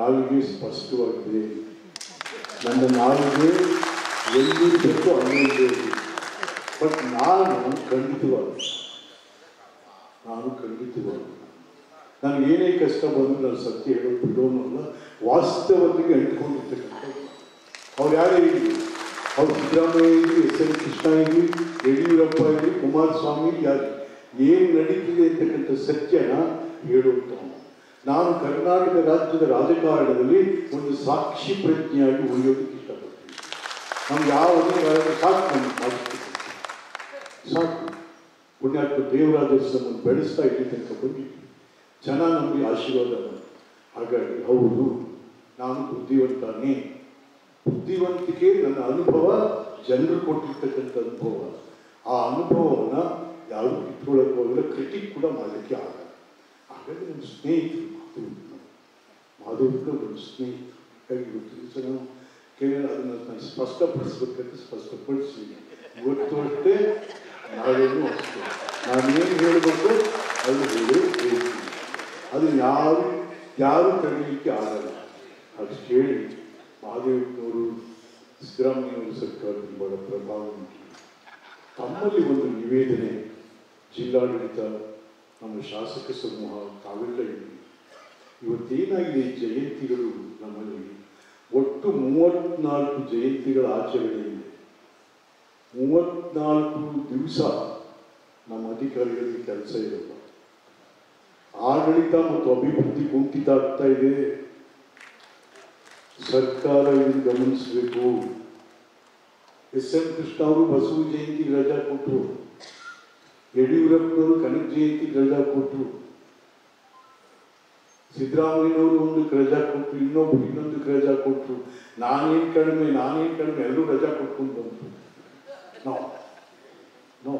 ನಾಲಿಗೆ ಸ್ಪಷ್ಟವಾಗಿದೆ. ನನ್ನ ನಾಲ್ಗೆ ಎಲ್ಲಿರಬೇಕು ಅಲ್ಲಿರಬೇಕು ಬಟ್ ನಾನು ಖಂಡಿತವಾಗಿ ನಾನು ಖಂಡಿತವಾಗಿ, ನನಗೆ ಏನೇ ಕಷ್ಟ ಬಂದರೂ ನಾನು ಸತ್ಯ ಹೇಳೋದು ಬಿಡೋನಲ್ಲ ವಾಸ್ತವತೆಗೆ ಅಂಟ್ಕೊಂಡಿರ್ತಕ್ಕಂಥ ಅವ್ರು ಯಾರೇ ಇರಲಿ ಅವ್ರು ಸಿದ್ದರಾಮಯ್ಯ ಇರಲಿ ಎಸ್ ಎನ್ ಕೃಷ್ಣ ಇರಲಿ ಯಡಿಯೂರಪ್ಪ ಇರಲಿ ಕುಮಾರಸ್ವಾಮಿ ಯಾರು? ಏನು ನಡೀತಿದೆ ಅಂತಕ್ಕಂಥ ಸತ್ಯನ ಹೇಳುವಂಥವನು ನಾನು ಕರ್ನಾಟಕ ರಾಜ್ಯದ ರಾಜಕಾರಣದಲ್ಲಿ ಒಂದು ಸಾಕ್ಷಿ ಪ್ರಜ್ಞೆಯಾಗಿ ಉಳಿಯೋದಕ್ಕೆ ಇಷ್ಟಪಡ್ತೀನಿ. ನಮ್ಗೆ ಯಾವ ಸಾಕು ಸಾಕು. ಪುಣ್ಯಾತ್ಮ ದೇವರಾಜ ನಮ್ಮನ್ನು ಬೆಳೆಸ್ತಾ ಇಲ್ಲಿ ತನಕ ಜನ ನಮಗೆ ಆಶೀರ್ವಾದ ಹಾಗಾಗಿ ಹೌದು, ನಾನು ಬುದ್ಧಿವಂತಾನೆ. ಬುದ್ಧಿವಂತಿಕೆ ನನ್ನ ಅನುಭವ, ಜನರು ಕೊಟ್ಟಿರ್ತಕ್ಕಂಥ ಅನುಭವ. ಆ ಅನುಭವವನ್ನು ಯಾರು ಕಿತ್ಕೊಳ್ಳೋಕೆ ಹೋಗಲ್ಲ ಕ್ರಿಟಿಕ್ ಕೂಡ ಮಾಡಲಿಕ್ಕೆ ಹಾಗಾಗಿ ನನ್ನ ಸ್ನೇಹಿತರು ಮಾಧವ್ ನನ್ನ ಸ್ನೇಹಿತರು ಹಾಗಾಗಿ ಗೊತ್ತಿಲ್ಲ ಸರ್ ನಾವು ಕೇವಲ ಅದನ್ನು ನಾನು ಸ್ಪಷ್ಟಪಡಿಸ್ಬೇಕಂತ ಸ್ಪಷ್ಟಪಡಿಸಿ ಗೊತ್ತು ಅಷ್ಟೇ ನಾವೇನು ಅಷ್ಟೇ ನಾನೇನು ಹೇಳಬೇಕು ಅದು ಹೇಳಿ ಹೇಳ್ತೀನಿ ಅದು ಯಾರು ಯಾರು ತಡೆಯಲಿಕ್ಕೆ ಆಗಲ್ಲ ಅದು ಹೇಳಿ ಮಹಾದೇವನವರು ಸಿದ್ದರಾಮಯ್ಯವರು ಸರ್ಕಾರ ಬಹಳ ಪ್ರಭಾವ ಉಂಟು ತಮ್ಮಲ್ಲಿ ಒಂದು ನಿವೇದನೆ ಜಿಲ್ಲಾಡಳಿತ ನಮ್ಮ ಶಾಸಕ ಸಮೂಹ ತಾವೆಲ್ಲ ಇದ್ದೀವಿ ಇವತ್ತೇನಾಗಿದೆ ಈ ಜಯಂತಿಗಳು ನಮ್ಮಲ್ಲಿ? ಒಟ್ಟು ಮೂವತ್ನಾಲ್ಕು ಜಯಂತಿಗಳ ಆಚರಣೆ ಇದೆ. ಮೂವತ್ನಾಲ್ಕು ದಿವಸ ನಮ್ಮ ಅಧಿಕಾರಿಗಳಿಗೆ ಕೆಲಸ ಇರಲ್ಲ ಆಡಳಿತ ಮತ್ತು ಅಭಿವೃದ್ಧಿ ಕುಂಠಿತ ಆಗ್ತಾ ಇದೆ. ಸರ್ಕಾರ ಇದನ್ನು ಗಮನಿಸಬೇಕು. ಎಸ್ ಎಂ ಕೃಷ್ಣ ಅವರು ಬಸವ ಜಯಂತಿ ರಜಾ ಕೊಟ್ಟರು. ಯಡಿಯೂರಪ್ಪನವರು ಕನಕ ಜಯಂತಿ ಕಳೆದ ಕೊಟ್ಟರು ಸಿದ್ದರಾಮಯ್ಯನವರು ಒಂದು ಕಳೆದ ಕೊಟ್ಟರು ಇನ್ನೊಬ್ರು ಇನ್ನೊಂದು ಕಳೆದ ಕೊಟ್ಟರು ನಾನೇನು ಕಡಿಮೆ ನಾನೇನು ಕಡಿಮೆ ಎಲ್ಲರೂ ರಜಾ ಕೊಟ್ಕೊಂಡು ಬಂತು ನೋ ನೋ.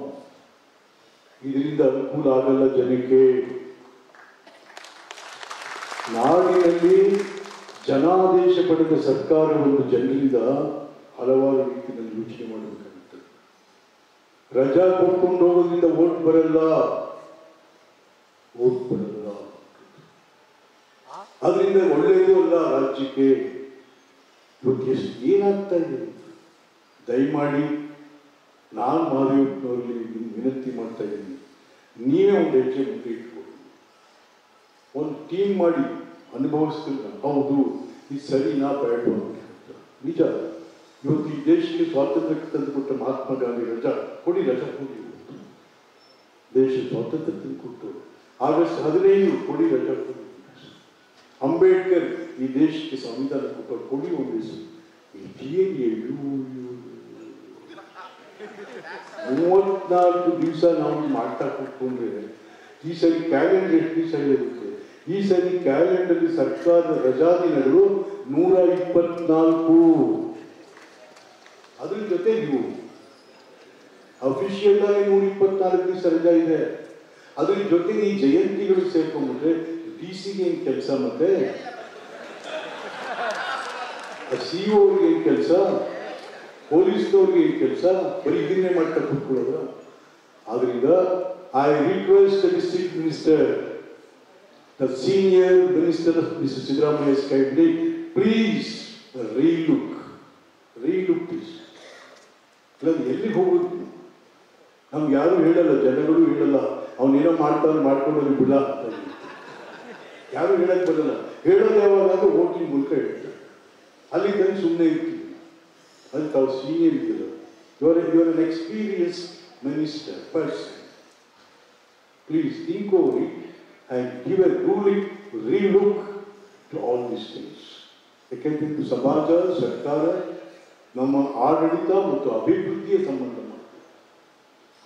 ಇದರಿಂದ ಅನುಕೂಲ ಆಗಲ್ಲ ಜನಕ್ಕೆ. ನಾಡಿನಲ್ಲಿ ಜನಾದೇಶ ಪಡೆದ ಸರ್ಕಾರ ಒಂದು ಜನರಿಂದ ಹಲವಾರು ರೀತಿಯಲ್ಲಿ ಯೋಚನೆ ಮಾಡಬೇಕಾಗುತ್ತೆ ರಜಾ ಕೊಟ್ಕೊಂಡು ಹೋಗೋದ್ರಿಂದ ಓಟ್ ಬರಲ್ಲ. ಓಟ್ ಬರಲ್ಲ. ಅದರಿಂದ ಒಳ್ಳೆಯದು ಅಲ್ಲ ರಾಜ್ಯಕ್ಕೆ. ಇವತ್ತು ಎಷ್ಟು ಏನಾಗ್ತಾ ಇದೆ? ದಯಮಾಡಿ ನಾನು ಮಾದೇವಪ್ಪನವರಲ್ಲಿ ವಿನಂತಿ ಮಾಡ್ತಾ ಇದ್ದೀನಿ. ನೀವೇ ಒಂದು ಹೆಜ್ಜೆ ಮುಂದೆ ಇಟ್ಕೊಡಿ ಒಂದು ಟೀಮ್ ಮಾಡಿ ಅನುಭವಿಸ್ತಿಲ್ಲ ಹೌದು, ಇದು ಸರಿನಾ ಬೇಡ ಅಂತ ನಿಜ ಇವತ್ತು ಈ ದೇಶಕ್ಕೆ ಸ್ವಾತಂತ್ರ್ಯ ತಂದುಕೊಟ್ಟ ಮಹಾತ್ಮ ಗಾಂಧಿ ರಜಾ ಕೊಡಿ ರಜಾ ಕೊಡಿ ದೇಶ ಸ್ವಾತಂತ್ರ್ಯ ತಂದುಕೊಟ್ಟು ಆಗಸ್ಟ್ ಹದಿನೈದು ಕೊಡಿ ರಜಾ ಕೊಡಿ ಅಂಬೇಡ್ಕರ್ ಈ ದೇಶಕ್ಕೆ ಸಂವಿಧಾನ ಕೊಟ್ಟ ಕೊಡಿ ಒಂದು ಹೆಸರು ಇದೇನು ಎಳ್ಳು ಮೂವತ್ನಾಲ್ಕು ದಿವಸ ನಾವು ಮಾಡ್ತಾ ಕೂತ್ಕೊಂಡ್ರೆ ಈ ಸರಿ ಕ್ಯಾಲೆಂಡರ್ ಎಷ್ಟು ದಿವಸ ಇರುತ್ತೆ ಈ ಸರಿ ಕ್ಯಾಲೆಂಡರ್ ಸರ್ಕಾರದ ರಜಾ ದಿನಗಳು ನೂರ ಇಪ್ಪತ್ನಾಲ್ಕು ಅದ್ರ ಜೊತೆ ನೀವು ಅಫಿಷಿಯಲ್ ಆಗಿ ನೂರ ಇಪ್ಪತ್ನಾಲ್ಕು ದಿವಸ ರಜಾ ಇದೆ. ಅದ್ರ ಜೊತೆ ಈ ಜಯಂತಿಗಳು ಸೇರ್ಕೊಂಡ್ಬಿಟ್ರೆ ಡಿ ಸಿಗೆ ಏನ್ ಕೆಲಸ ಮತ್ತೆ? ಸಿಇಒಗೆ ಏನ್ ಕೆಲಸ? ಪೊಲೀಸ್ನವ್ರಿಗೆ ಏನ್ ಕೆಲಸ? ಬರೀ ಇದನ್ನೇ ಮಾಡ್ತಾ ಕೂತ್ಕೊಳ್ಳೋದು? ಆದ್ರಿಂದ I request district minister the senior minister mister Siddaramaiah ಸ್ಕೈಡ್ಲಿ please relook relook please ಇಲ್ಲ ಎಲ್ಲಿಗೆ ಹೋಗುದು ನಮ್ಗೆ ಯಾರು ಹೇಳಲ್ಲ, ಜನಗಳು ಹೇಳಲ್ಲ. ಅವನೇನೋ ಮಾಡ್ತಾನೆ ಮಾಡ್ಕೊಂಡು ಬಿಡ ಯಾರು ಹೇಳಕ್ ಬರಲ್ಲ. ಹೇಳೋದು ಯಾವಾಗ ವೋಟಿಂಗ್ ಮೂಲಕ ಹೇಳ್ತಾರೆ ಅಲ್ಲಿ ತಂದು ಸುಮ್ಮನೆ ಇರ್ತೀವಿ ಅದಕ್ಕೆ ಅವ್ರು ಸೀನಿಯರ್ ಇದ್ದಿಲ್ಲ your your un experience minister person please think over it and give a ruling relook to all this things ಯಾಕೆಂದ್ರೆ ಇದು ಸಮಾಜ, ಸರ್ಕಾರ, ನಮ್ಮ ಆಡಳಿತ ಮತ್ತು ಅಭಿವೃದ್ಧಿಯ ಸಂಬಂಧ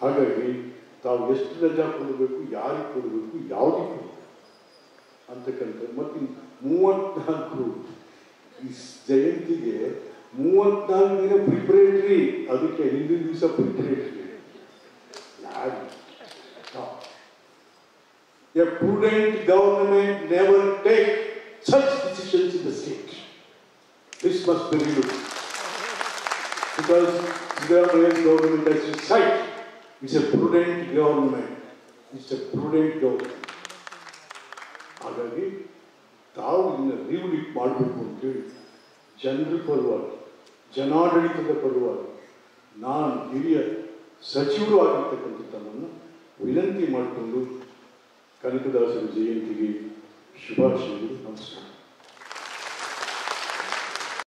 ಹಾಗಾಗಿ ತಾವು ಎಷ್ಟು ರಜಾ ಕೊಡಬೇಕು, ಯಾರಿಗೆ ಕೊಡಬೇಕು ಯಾವುದಕ್ಕೆ ಕೊಡಬೇಕು ಅಂತಕ್ಕಂಥ ಮತ್ತು ಮೂವತ್ನಾಲ್ಕು ಈ ಜಯಂತಿಗೆ ಮೂವತ್ನಾಲ್ಕು ದಿನ ಪ್ರಿಪರೇಟರಿ ಅದಕ್ಕೆ ಹಿಂದಿನ ದಿವಸ ಪ್ರಿಪರೇಟರಿ ಯಾರು? A prudent government never take such decisions in the state this must be Siddharamaia's government has its site. It's a prudent government. It's a prudent government. ಹಾಗಾಗಿ ತಾವು ಇದನ್ನ ರೀವಿಡಿಟ್ ಮಾಡಬೇಕು ಅಂತೇಳಿ ಜನರ ಪರವಾಗಿ, ಜನಾಡಳಿತದ ಪರವಾಗಿ ನಾನು ಹಿರಿಯ ಸಚಿವರು ಆಗಿರ್ತಕ್ಕಂಥ ತಮ್ಮನ್ನು ವಿನಂತಿ ಮಾಡಿಕೊಂಡು ಕನಕದಾಸರ ಜಯಂತಿಗೆ ಶುಭಾಶಯಗಳು